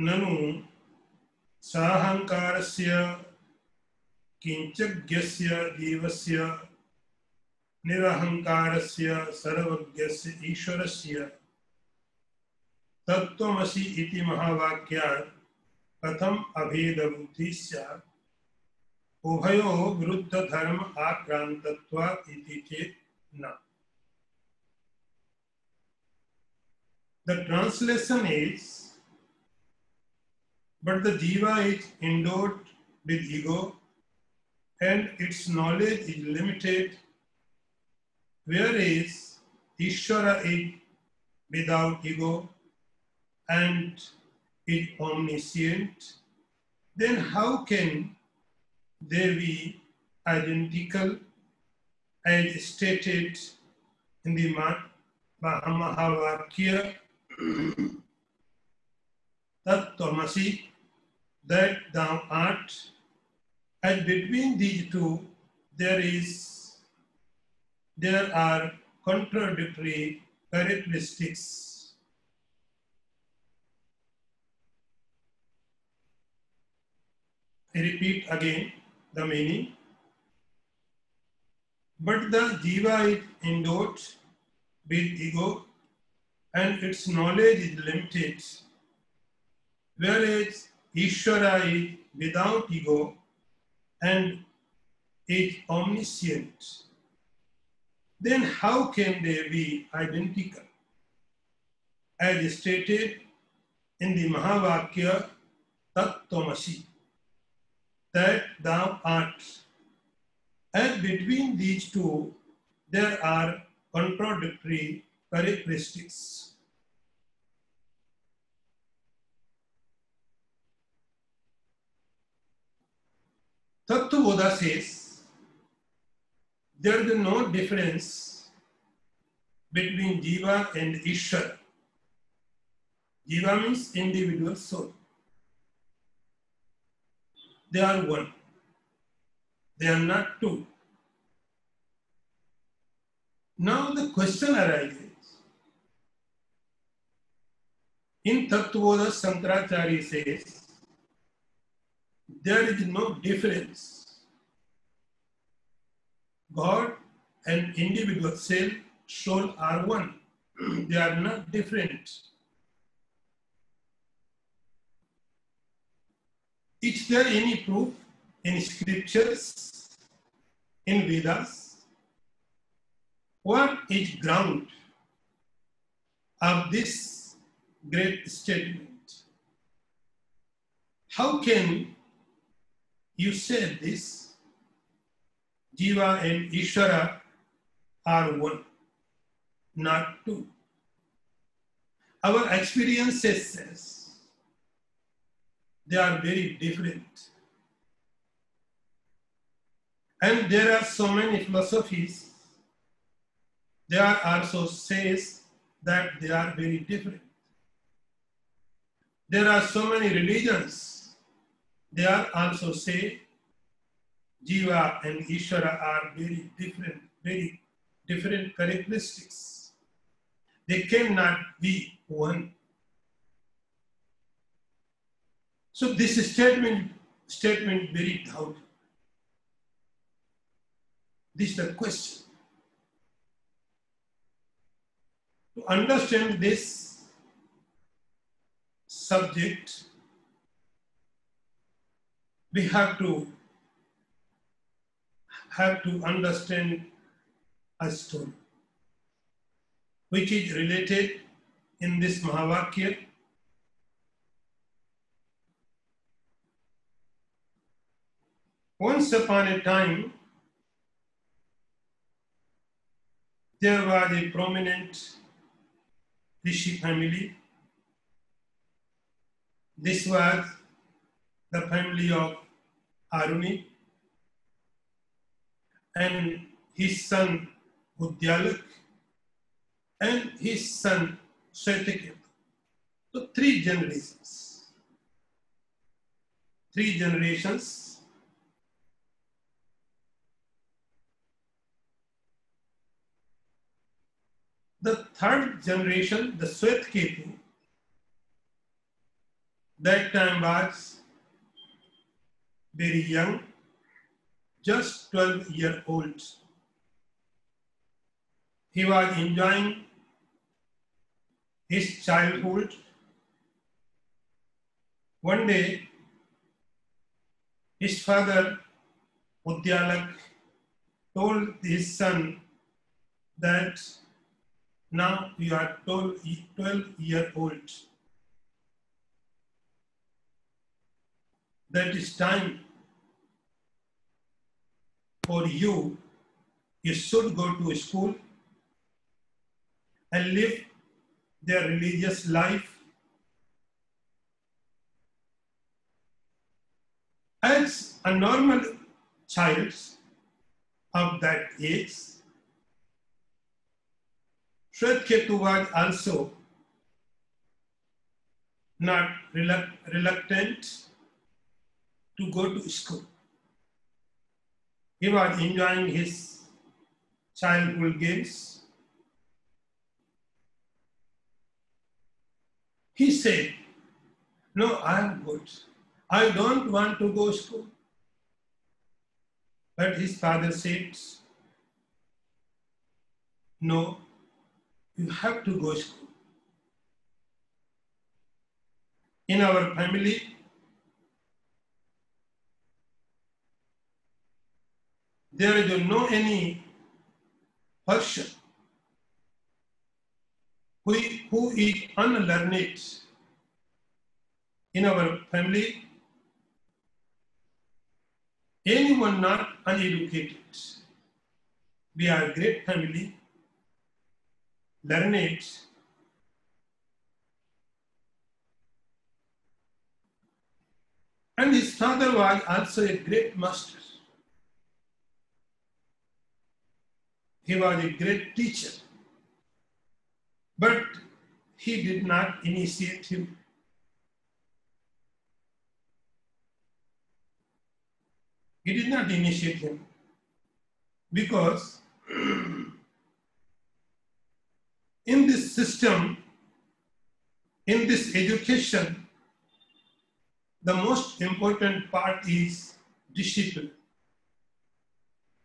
ननु साहङ्कारस्य किञ्चज्ञस्य जीवस्य निरहङ्कारस्य सर्वज्ञस्य ईश्वरस्य। तत्त्वमसि इति महावाक्यात् कथम् अभेदबुद्धिः स्यात्? उभयोः विरुद्धधर्म आक्रान्तत्वात् इति चेत् न। The translation is, but the jiva is endowed with ego and its knowledge is limited, whereas Ishvara is without ego and is omniscient, then how can they be identical as stated in the Mahavakya Tattvamasi, that thou art, and between these two there is there are contradictory characteristics. I repeat again the meaning. But the jiva is endowed with ego and its knowledge is limited, whereas Ishvara is without ego and is omniscient. Then how can they be identical? As stated in the Mahavakya Tattvamasi, that thou art. And between these two, there are contradictory characteristics. Tattva says there is no difference between Jiva and Ishvara. Jiva means individual soul. They are one. They are not two. Now the question arises. In Tattvabodha, Shankaracharya says, there is no difference. God and individual self, soul are one. they are not different. Is there any proof in scriptures, in Vedas? What is ground of this great statement? How can you say this? Jiva and Ishvara are one, not two. Our experience says they are very different. And there are so many philosophies they are also says that they are very different. There are so many religions. They are also say Jiva and Ishvara are very different, very different characteristics. They cannot be one. So this statement, statement very doubt. This is the question. To understand this, subject, we have to have to understand a story which is related in this Mahavakya. Once upon a time, there was a prominent Rishi family. This was the family of Aruni and his son Uddalak and his son Shwetketu. So three generations. Three generations. The third generation, the Shwetketu, that time was very young, just 12 year old. He was enjoying his childhood. One day, his father, Uddalak, told his son that now you are 12, 12 year old. That is time for you. You should go to school and live their religious life. As a normal child of that age, Shwetketu was also not reluctant to go to school. He was enjoying his childhood games. He said, No, I am good. I don't want to go school. But his father said, No, you have to go school. In our family, there is no any person who, who is unlearned in our family, anyone not uneducated. We are a great family, learned, and his father was also a great master. He was a great teacher, but he did not initiate him. He did not initiate him because in this system, in this education, the most important part is discipline.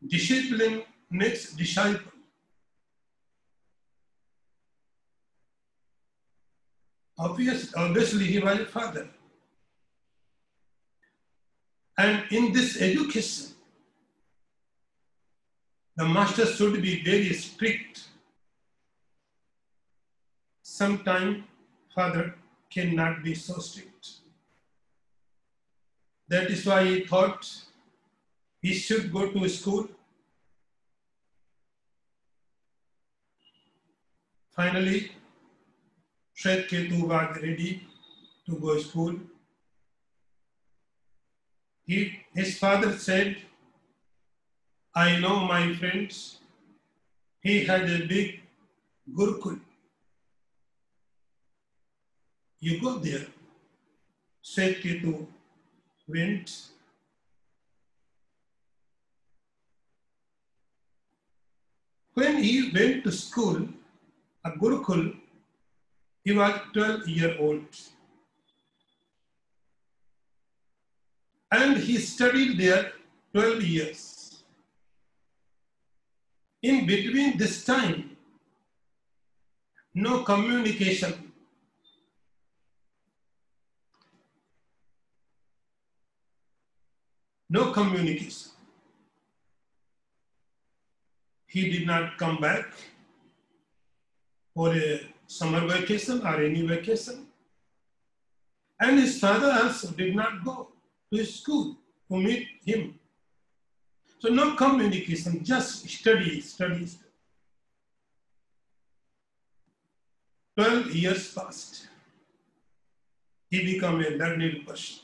Discipline makes disciple. Obvious, obviously, he was a father. And in this education, the master should be very strict. Sometimes father cannot be so strict. That is why he thought he should go to school. Finally, Shwetketu was ready to go to school. He, his father said, I know my friends, he had a big Gurukul. You go there. Shwetketu went. When he went to school, at Gurukul, he was 12 year old. And he studied there 12 years. In between this time, no communication. No communication. He did not come back for a summer vacation or any vacation. And his father also did not go to his school to meet him. So no communication, just study, study, study. 12 years passed. He became a learned person.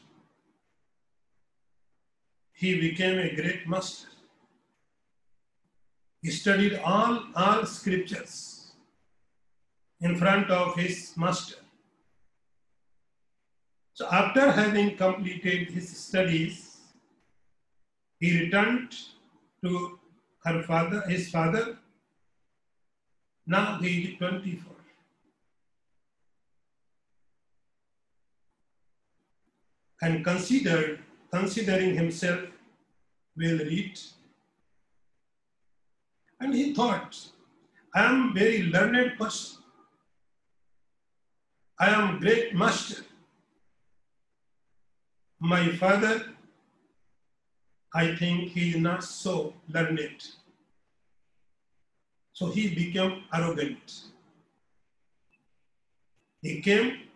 He became a great master. He studied all, all scriptures in front of his master. So after having completed his studies, he returned to her father, his father. Now he is 24. And considered, considering himself well read. And he thought, I am a very learned person. I am great master. My father, I think he is not so learned. So he became arrogant. He came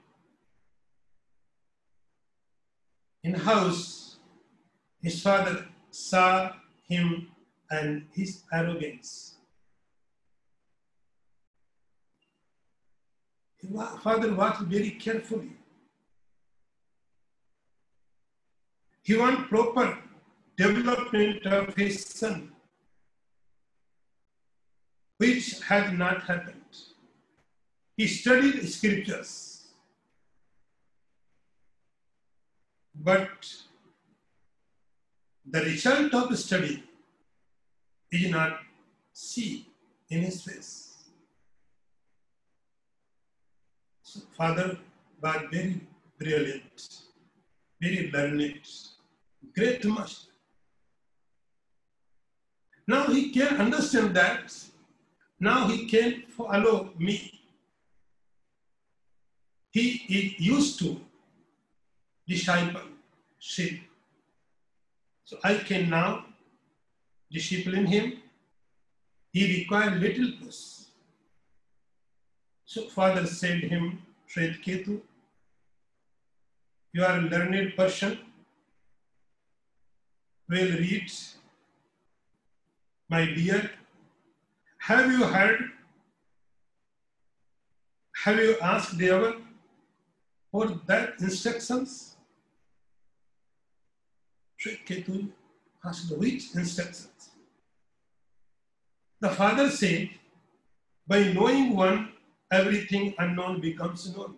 in house. His father saw him and his arrogance. Father watched very carefully. He want proper development of his son, which has not happened. He studied scriptures, but the result of the study is not see in his face. So father was very brilliant, very learned, great master. Now he can understand that. Now he can follow me. He is used to discipleship. So I can now discipline him. He required little push. So father said him, Ketu, you are a learned person, will read my dear, have you heard? Have you asked Deva for that instructions? Ketu asked which instructions? The father said, by knowing one, everything unknown becomes known.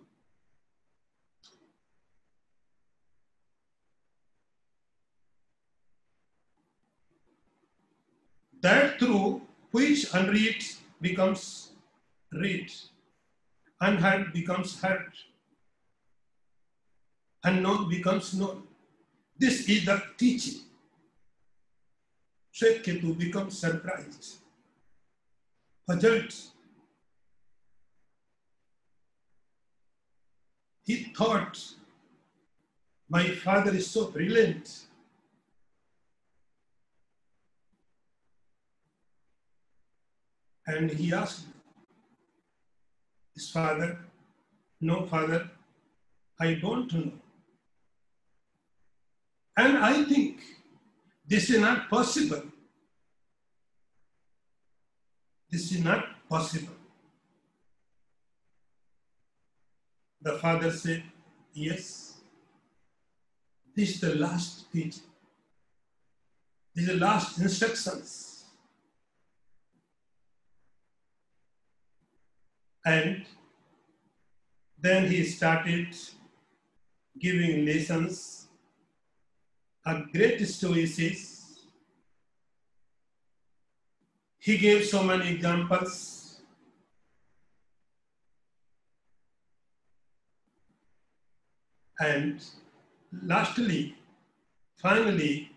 that through which unread becomes read, unheard becomes heard, unknown becomes known. This is the teaching. Shwet Ketu becomes surprised, puzzled. He thought, my father is so brilliant. And he asked his father, No, father, I don't know. And I think this is not possible. This is not possible. The father said, Yes, this is the last teaching. These are the last instructions. And then he started giving lessons. A great stoicism. He gave so many examples. And lastly, finally,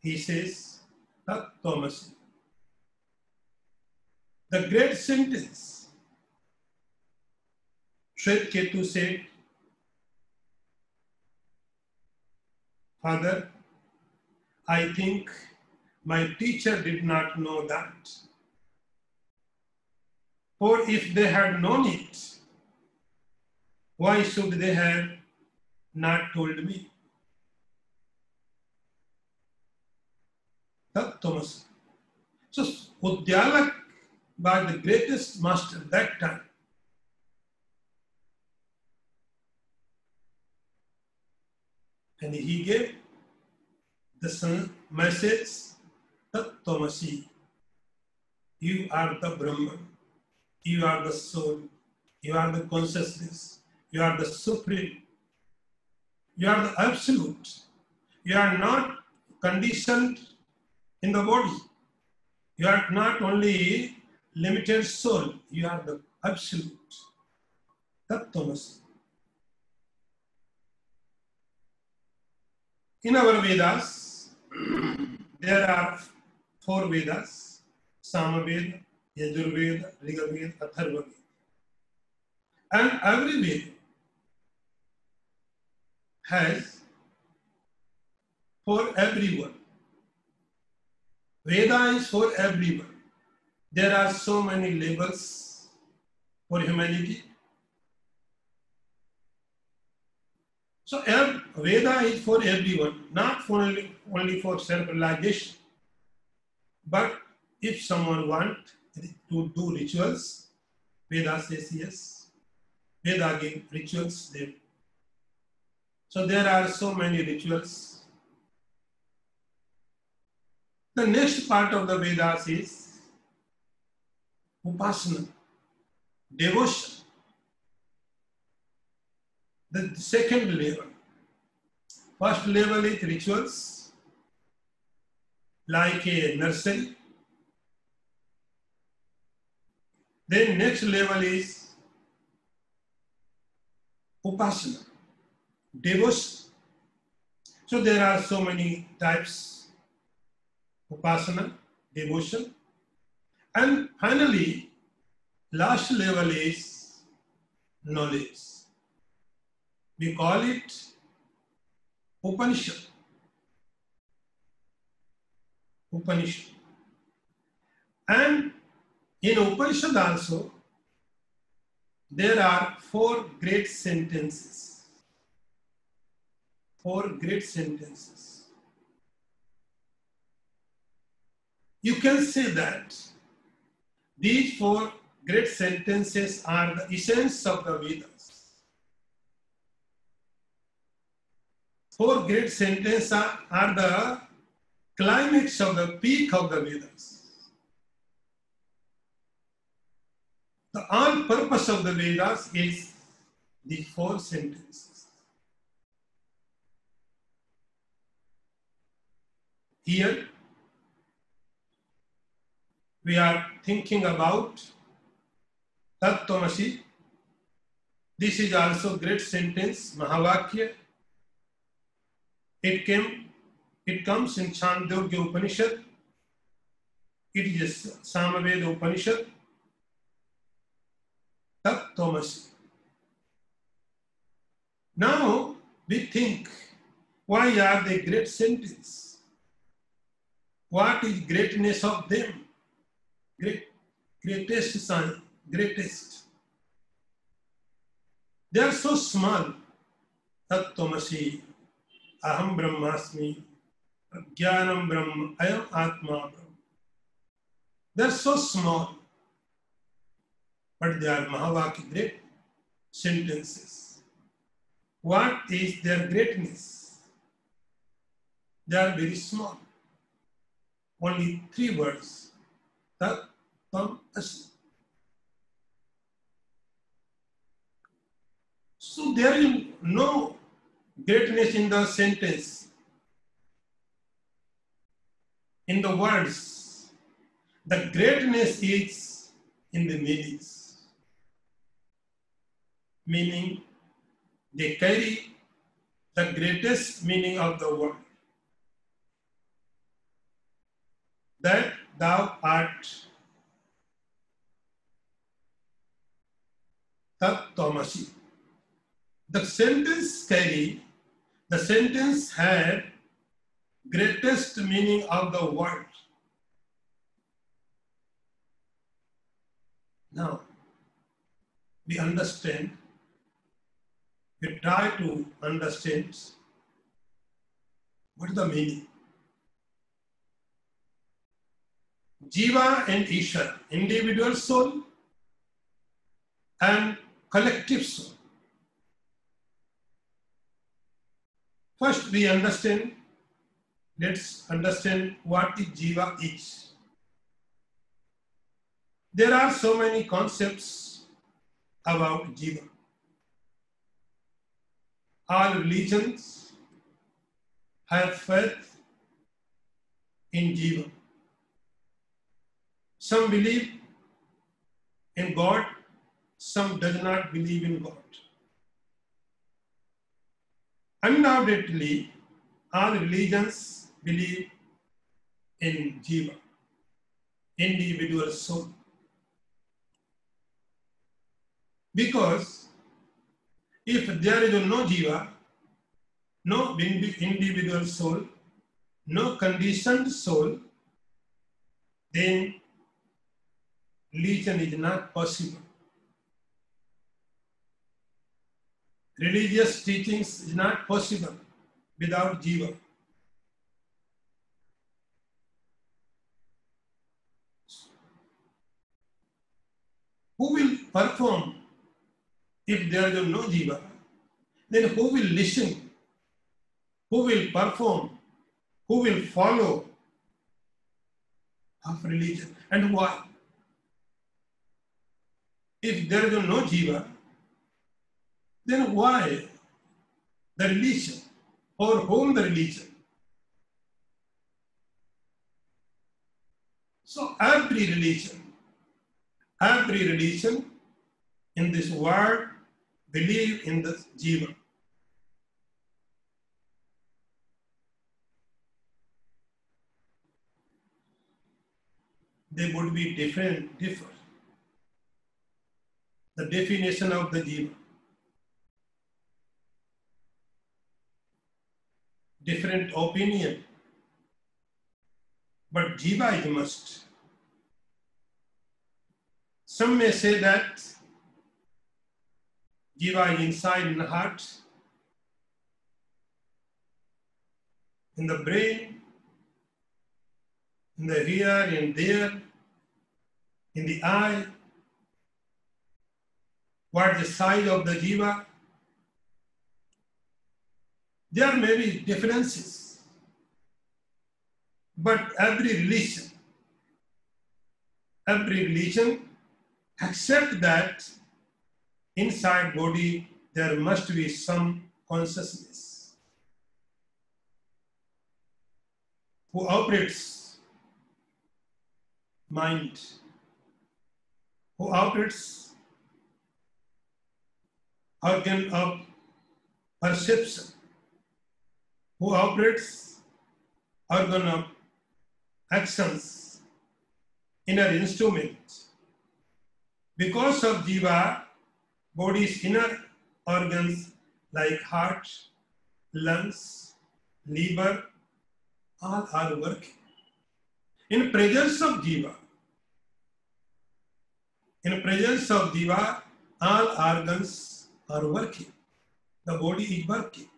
he says, Tvamasi, the great sentence. Shwet Ketu said, Father, I think my teacher did not know that. For if they had known it, why should they have not told me? That Thomas. So Udyalak was the greatest master that time. And he gave the message Tattvamasi. You are the Brahman. You are the soul. You are the consciousness. You are the supreme. You are the absolute. You are not conditioned in the body. You are not only limited soul, you are the absolute. Tattvamasi. In our Vedas, there are four Vedas, Samaveda, Yajurveda, Rigaveda, Atharvaveda. And every Veda has for everyone. Veda is for everyone. There are so many labels for humanity. So Veda is for everyone, not for only, only for self-realization. But if someone want to do rituals, Veda says yes. Veda give rituals them. So there are so many rituals. The next part of the Vedas is Upasana, devotion. The second level. First level is rituals, like a nursery. Then next level is upasana, devotion. So there are so many types, upasana, devotion. And finally, last level is knowledge. We call it Upanishad. Upanishad. And in Upanishad also, there are four great sentences. Four great sentences. You can say that these four great sentences are the essence of the Vedas. four great sentences are, are the climax of the peak of the Vedas. The all purpose of the Vedas is the four sentences. Here, we are thinking about Tattvamasi. This is also great sentence, Mahavakya. It came, it comes in Chandogya Upanishad. It is Samaveda Upanishad. Tat Thomas. Now we think, why are they great sentences? What is greatness of them? Great, greatest son, greatest. They are so small. Tattvamasi, Aham Brahmasmi, Jnanam Brahma, ayam Atma Brahma. They are so small, but they are Mahavakya great sentences. What is their greatness? They are very small only three words tat tam so there is no greatness in the sentence, in the words. The greatness is in the meanings. Meaning, they carry the greatest meaning of the word. That thou art Tat Tvamasi. The sentence carry the sentence had greatest meaning of the word. Now, we understand, we try to understand what is the meaning. Jiva and Ishvara, individual soul and collective soul. First, we understand, let's understand what is Jiva is. There are so many concepts about Jiva. All religions have faith in Jiva. Some believe in God, some does not believe in God. Undoubtedly, all religions believe in Jiva, individual soul. Because if there is no Jiva, no individual soul, no conditioned soul, then religion is not possible. Religious teachings is not possible without Jiva. Who will perform if there is no Jiva? Then who will listen? Who will perform? Who will follow of religion? And why? If there is no Jiva, then why the religion? For whom the religion? So every religion, every religion in this world believe in the Jiva. They would be different, differ. The definition of the Jiva. different opinion. But Jiva is must. Some may say that Jiva is inside in the heart, in the brain, in the here, in there, in the eye. What the size of the Jiva? There may be differences, but every religion, every religion accept that inside body there must be some consciousness who operates mind, who operates organ of perception, who operates organ of actions, inner instrument. Because of Jiva, body's inner organs like heart, lungs, liver, all are working. In presence of Jiva, in presence of Jiva, all organs are working. The body is working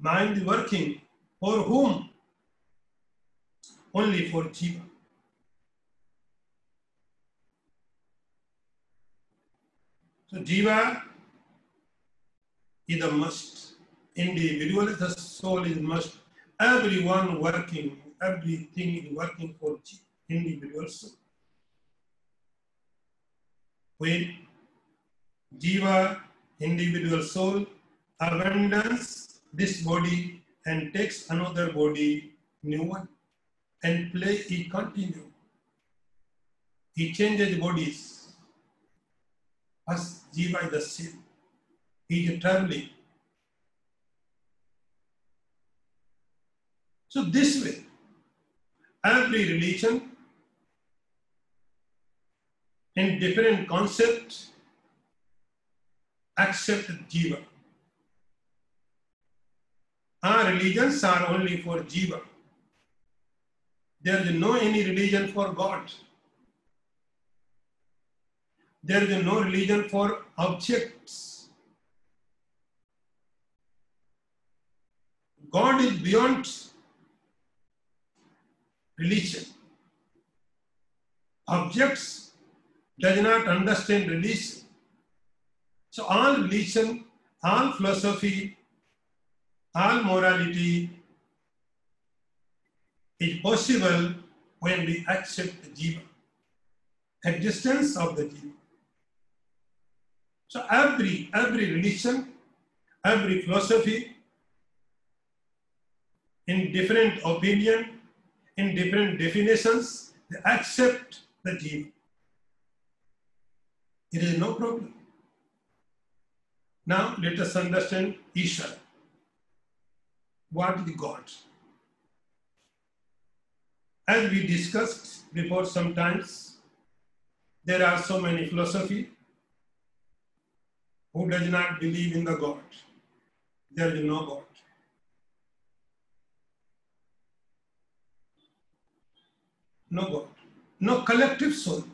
mind working for whom? Only for Jiva. So Jiva is a must. Individual, the soul is must. Everyone working, everything is working for individual soul. When Jiva, individual soul, abandons this body and takes another body, new one, and play he continue. He changes bodies. As Jiva is the same. He is traveling. So this way, every religion in different concepts accept Jiva. Our religions are only for Jiva. there is no any religion for God. There is no religion for objects. God is beyond religion. Objects does not understand religion. So all religion, all philosophy, all morality is possible when we accept the jiva, existence of the jiva. So every every religion, every philosophy, in different opinion, in different definitions, they accept the jiva. It is no problem. Now let us understand Ishvara. What is God? As we discussed before sometimes, there are so many philosophy who does not believe in the God. There is no God. No God. No collective soul.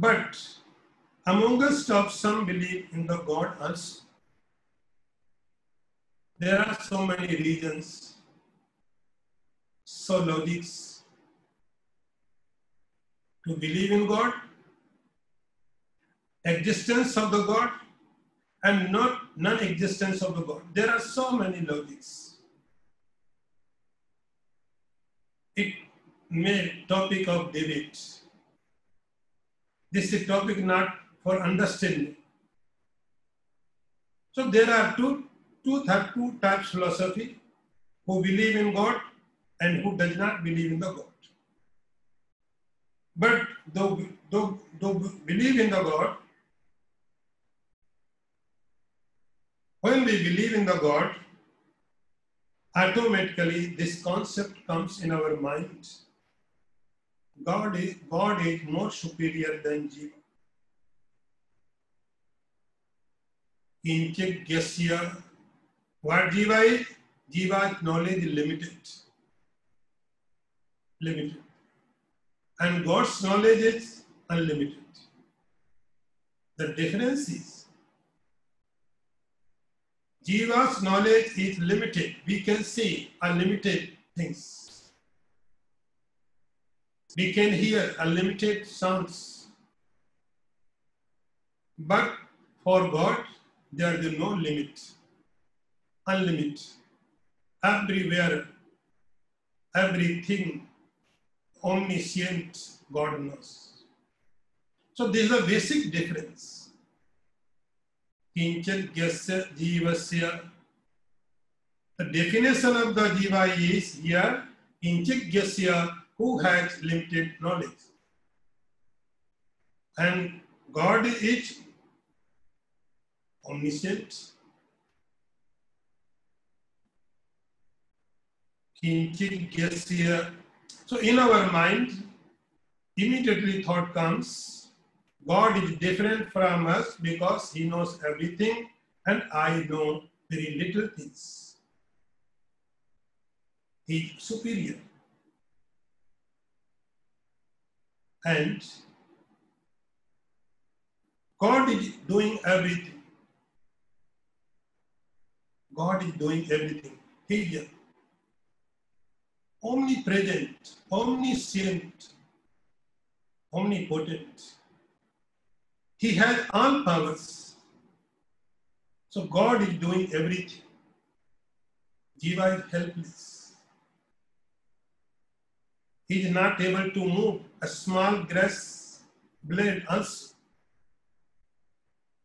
But among us of some believe in the God also. There are so many religions, so logics to believe in God, existence of the God, and not non-existence of the God. There are so many logics. It may topic of debate. This is a topic not for understanding. So there are two, two, two types philosophy who believe in God and who does not believe in the God. But though, though, though believe in the God, when we believe in the God, automatically this concept comes in our mind. God is, God is more superior than Jiva. Inchegyasya. What Jiva is? Jiva's knowledge is limited. Limited. And God's knowledge is unlimited. The difference is Jiva's knowledge is limited. We can see unlimited things. We can hear unlimited sounds. But for God, there is no limit, unlimited. Everywhere, everything, omniscient God knows. So this is a basic difference. Kinchan gyasya jivasya. The definition of the jiva is here, kinchik gyasya, who has limited knowledge. And God is omniscient. Gyasya. So in our mind, immediately thought comes, God is different from us because he knows everything and I know very little things. He is superior. And God is doing everything. God is doing everything. He is omnipresent, omniscient, omnipotent. He has all powers. So God is doing everything. Jiva is helpless. He is not able to move a small grass blade also.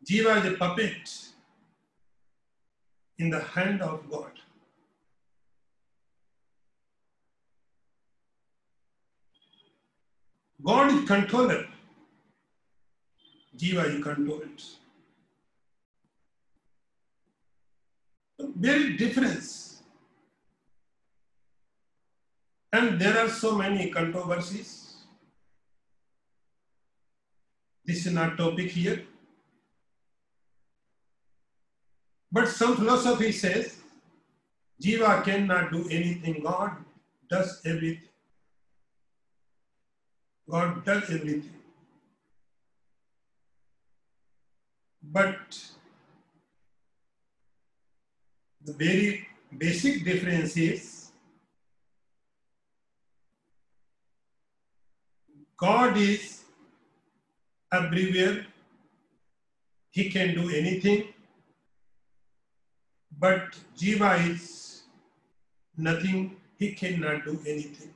Jiva is a puppet in the hand of God. God is controller. Jiva is controlled. Very difference. And there are so many controversies. This is not topic here. But some philosophy says Jiva cannot do anything. God does everything. God does everything. But the very basic difference is God is everywhere. He can do anything. But Jiva is nothing. He cannot do anything.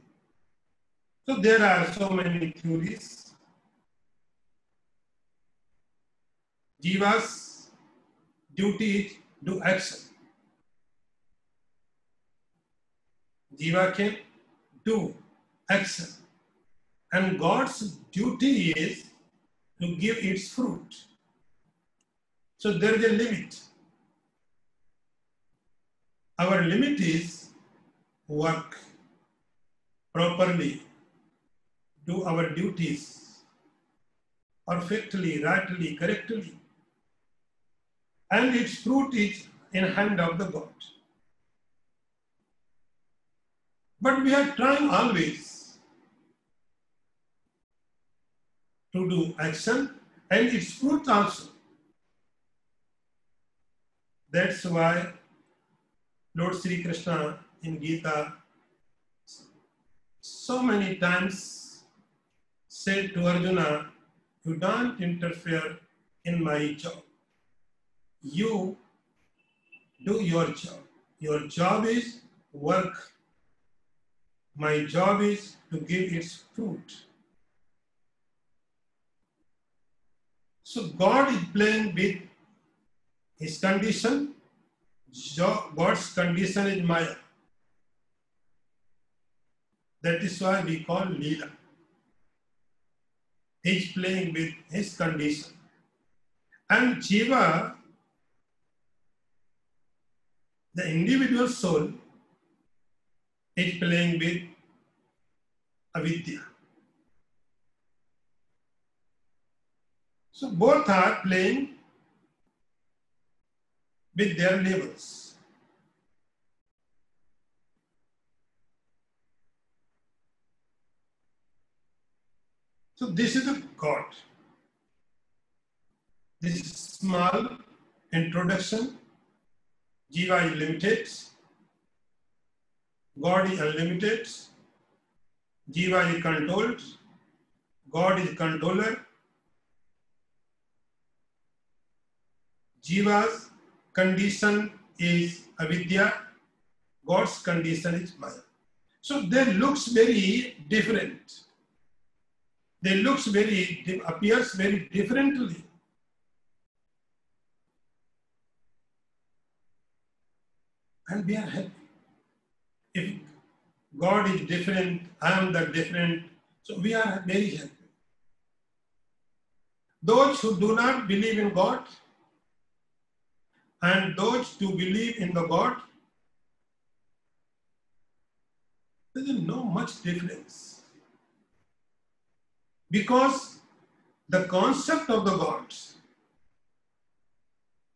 So there are so many theories. Jiva's duty is do action. Jiva can do action. And God's duty is to give its fruit. So there is a limit. Our limit is work properly, do our duties perfectly, rightly, correctly. And its fruit is in hand of the God. But we are trying always to do action and its fruit also. That's why Lord Sri Krishna in Gita so many times said to Arjuna, You don't interfere in my job. You do your job. Your job is work. My job is to give its fruit. So God is playing with his condition. God's condition is Maya. That is why we call Leela. He's playing with his condition. And Jiva, the individual soul, is playing with avidya. So both are playing with their levels. So this is a God. This is small introduction. Jiva is limited. God is unlimited. Jiva is controlled. God is controller. Jiva's condition is avidya. God's condition is maya. So they looks very different. They looks very appears very differently. And we are happy. If God is different, I am the different, so we are very happy. Those who do not believe in God and those who believe in the God, there is no much difference. Because the concept of the gods,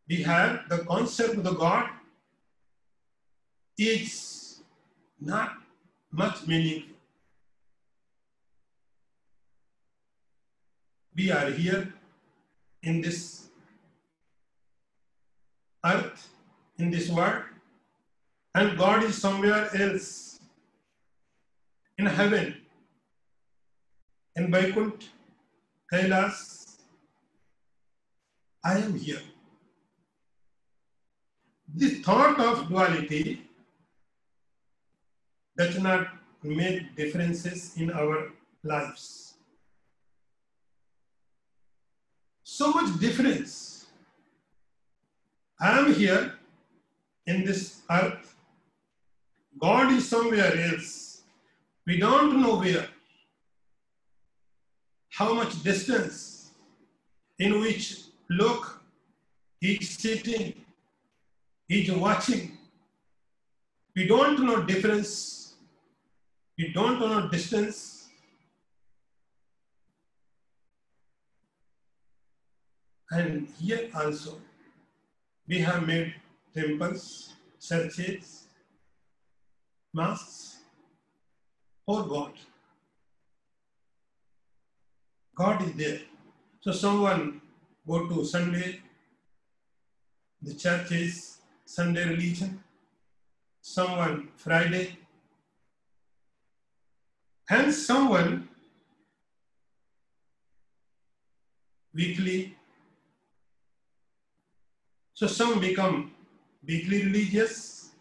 we have the concept of the God is not much meaningful. We are here in this earth, in this world, and God is somewhere else in heaven, in Vaikunt, Kailas. I am here. This thought of duality does not make differences in our lives. So much difference. I am here in this earth. God is somewhere else. We don't know where. How much distance in which look he's sitting, he's watching. We don't know difference we don't know distance. And here also, we have made temples, churches, Mass for God. God is there. So someone go to Sunday, the church is Sunday religion, someone Friday, and someone weekly. So some become weekly religious,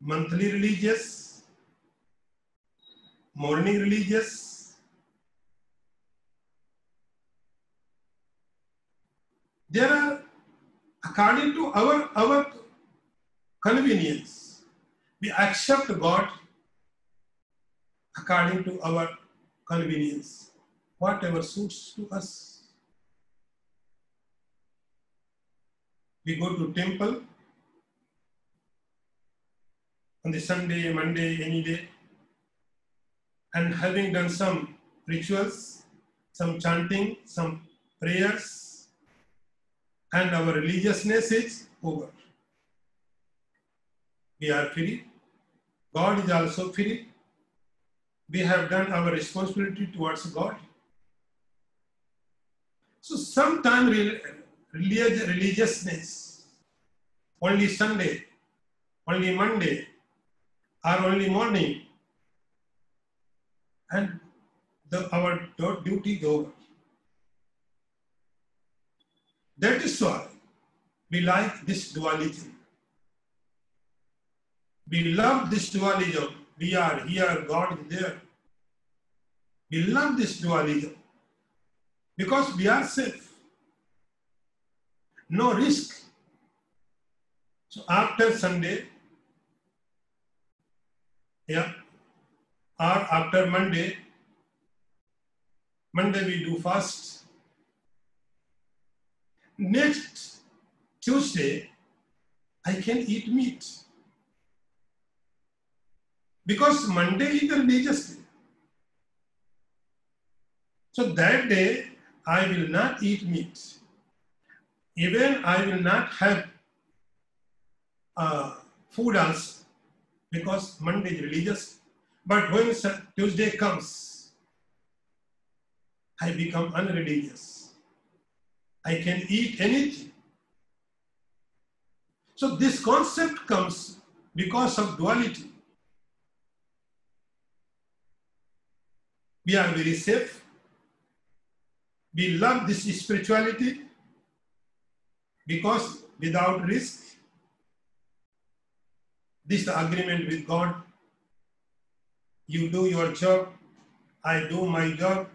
monthly religious, morning religious. There are, according to our, our convenience, we accept God according to our convenience, whatever suits to us. We go to temple on the Sunday, Monday, any day, and having done some rituals, some chanting, some prayers, and our religiousness is over. We are free. God is also free. We have done our responsibility towards God. So sometimes religious, religiousness, only Sunday, only Monday, or only morning, and the, our duty is over. That is why we like this dualism. We love this dualism. We are here, God is there. We love this dualism because we are safe. No risk. So after Sunday, yeah, or after Monday, Monday we do fast. Next Tuesday, I can eat meat. Because Monday is the religious day. So that day, I will not eat meat. Even I will not have uh, food also, because Monday is religious. But when Tuesday comes, I become unreligious. I can eat anything. So this concept comes because of duality. We are very safe. We love this spirituality because without risk, this agreement with God. You do your job, I do my job.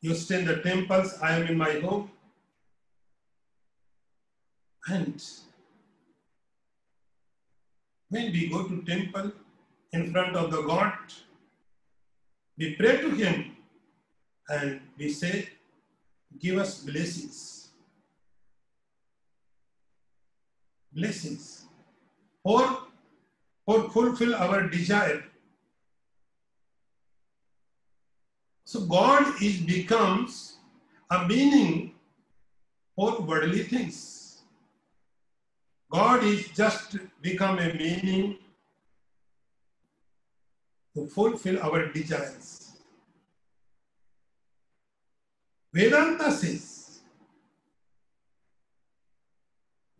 You stay in the temples, I am in my home. And when we go to temple in front of the God, we pray to him and we say, give us blessings. Blessings. Or, or fulfill our desire. So God is becomes a meaning for worldly things. God is just become a meaning to fulfill our desires. Vedanta says,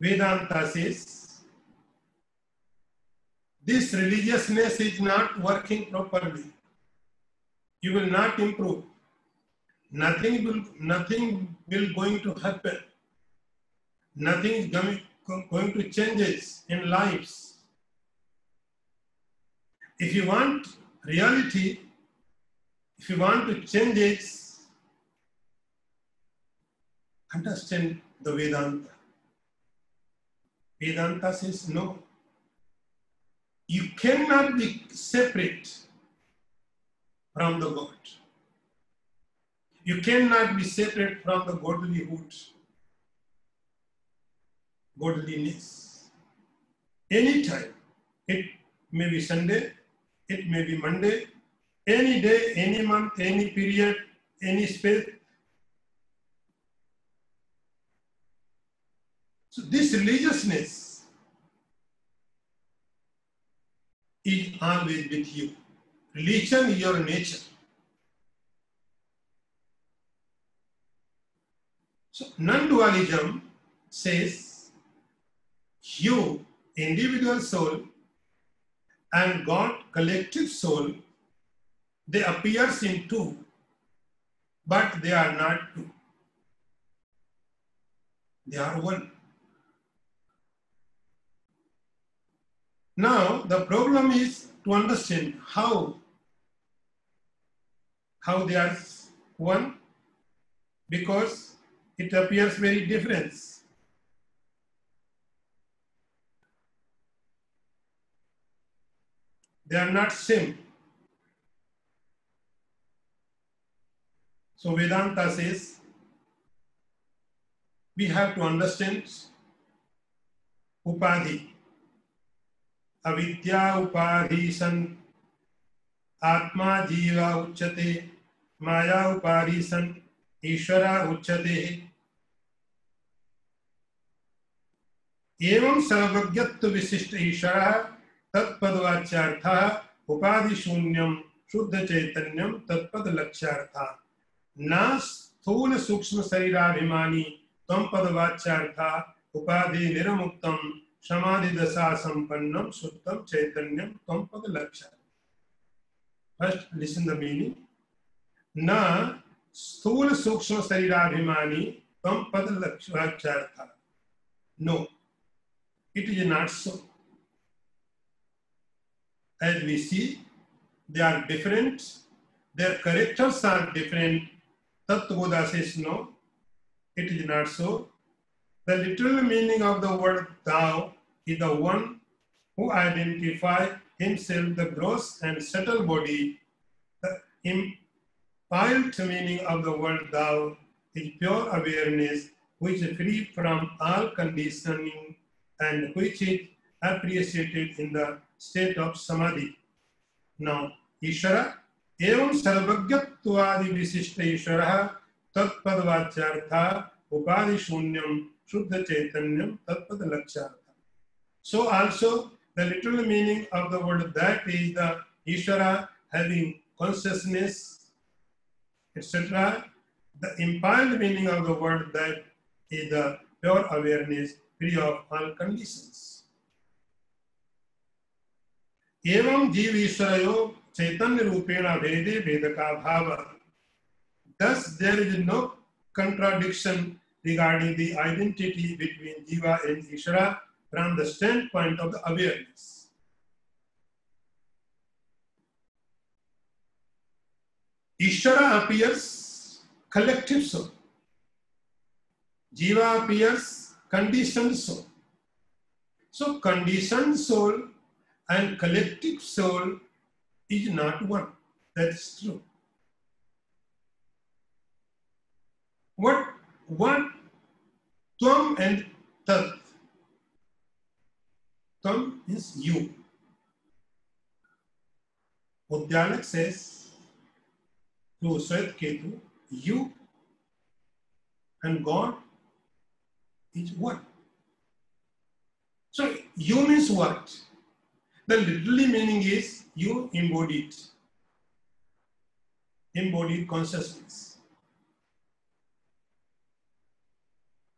Vedanta says, this religiousness is not working properly. You will not improve. Nothing will, nothing will going to happen. Nothing is going, going to changes in lives. If you want reality, if you want to change it, understand the Vedanta. Vedanta says no. You cannot be separate from the God. You cannot be separate from the godlyhood, godliness. Anytime. It may be Sunday, it may be Monday, any day, any month, any period, any space. So this religiousness is always with you. Religion is your nature. So non-dualism says you, individual soul, and God, collective soul, they appears in two, but they are not two. They are one. Now the problem is to understand how how they are one because it appears very different. They are not same. So Vedanta says we have to understand upadhi. अविद्या उपाधि सन। आत्मा जीवा उच्यते, माया उपाधि सन। ईश्वर उच्यते। एवं सर्वज्ञत्व विशिष्ट ईश्वर, तत्पदवाच्यार्थ उपाधि शून्यम शुद्ध चैतन्यम तत्पद लक्ष्यार्थ न स्थूल सूक्ष्म शरीराभिमानी तम पदवाच्यार्थ, उपाधि निरमुक्तम। समाधि दशा संपन्नम शुद्धम चैतन्यम पद लक्षण। स्थूल सूक्ष्म शरीराभिमानी तम पद लक्षार्थ। No it is not so as we see they are different there characters are different तत्व दासेस no it is not so the literal meaning of the word दाओ is the one who identify himself the gross and subtle body, the impiled meaning of the word thou is pure awareness which is free from all conditioning and which is appreciated in the state of samadhi. Now, Ishvara evam सर्वज्ञत्वादि विशिष्ट ईश्वर तत्पदवाच्यार्थ उपाधि शून्यम शुद्ध चैतन्यम तत्पद लक्ष्यार्थ So also the literal meaning of the word that is the Ishvara having consciousness, etc. The implied meaning of the word that is the pure awareness free of all conditions. एवं जीव ईश्वरयो चैतन्य रूपेण भेदे भेद का भाव thus there is no contradiction regarding the identity between Jiva and Ishvara from the standpoint of the awareness. Ishvara appears collective soul. Jiva appears conditioned soul. So conditioned soul and collective soul is not one. That's true. What one, Tvam and Tat. Tvam is you. Uddalak says to Shwet Ketu, you and God is one. So you means what? The literally meaning is you embodied, embodied consciousness.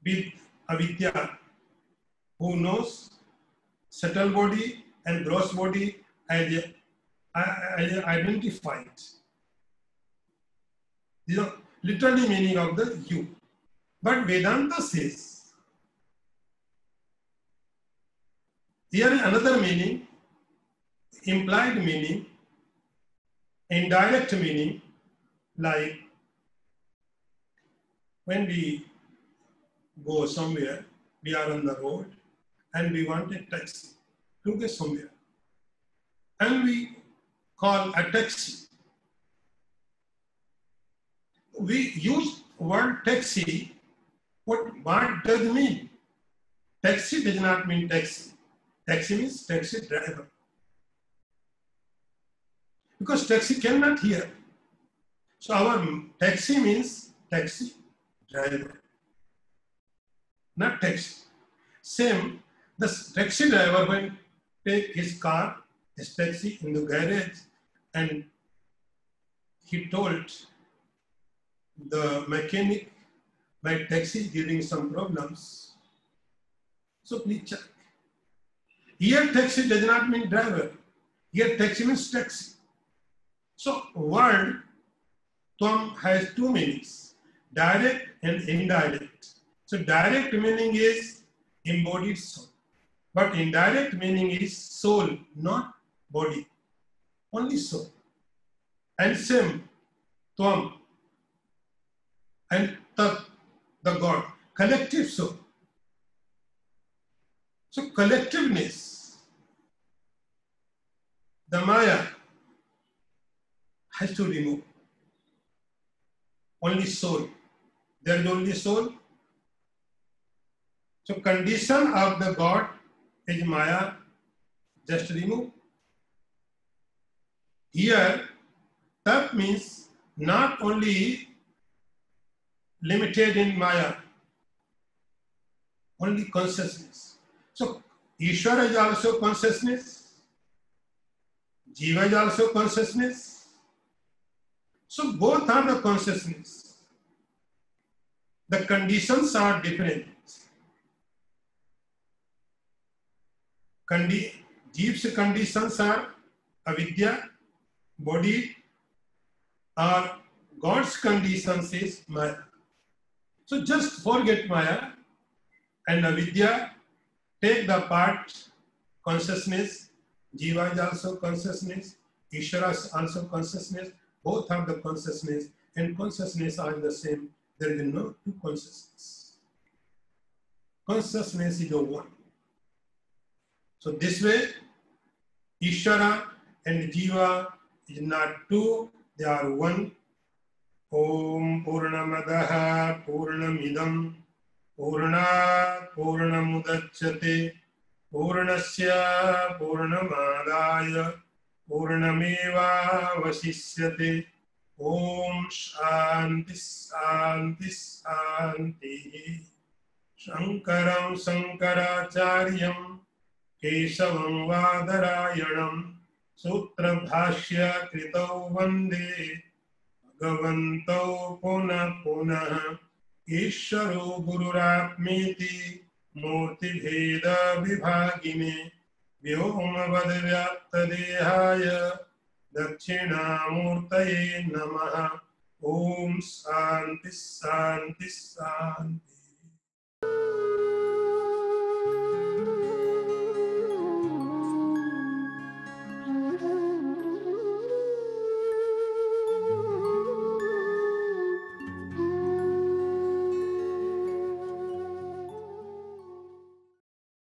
with avidya, who knows subtle body and gross body as, identified. These are literally meaning of the you. But Vedanta says, here another meaning, implied meaning, indirect meaning, like when we go somewhere, we are on the road and we want a taxi to get somewhere. And we call a taxi. We use word taxi. What, what does it mean? Taxi does not mean taxi. Taxi means taxi driver. Because taxi cannot hear. So our taxi means taxi driver not taxi. Same, the taxi driver when take his car his taxi in the garage and he told the mechanic my taxi is giving some problems. So please check. Here taxi does not mean driver. Here taxi means taxi. So word Tvam has two meanings, direct and indirect. So direct meaning is embodied. But indirect meaning is soul, not body. Only soul. And same, Tvam. And Tat, the God. Collective soul. So collectiveness, the Maya has to remove. Only soul. There is only soul. So condition of the God is Maya. Just remove. Here, that means not only limited in Maya, only consciousness. So Ishvara is also consciousness. Jiva is also consciousness. So both are the consciousness. The conditions are different. Condi- Jeev's conditions are avidya, body, or God's conditions is Maya. So just forget Maya and avidya, take the part consciousness, Jiva is also consciousness, Ishvara is also consciousness, both have the consciousness and consciousness are the same. There is no two consciousness. Consciousness is the one. So this way, Ishvara and Jiva is not two, they are one. Om Purnamadaha Purnamidam Purnat Purnamudachyate Purnasya Purnamadaya पूर्णमेवावशिष्यते ॐ शान्ति शान्ति शान्तिः शङ्करं शङ्कराचार्यं केशवं वादरायणं सूत्रभाष्य कृतौ वंदे। भगवन्तौ पुनः पुनः ईश्वरो गुरुरात्मेति मूर्तिभेदविभागिने व्योमवद्व्याप्तदेहाय दक्षिणामूर्तये नमः। ॐ शान्ति शान्ति शान्ति।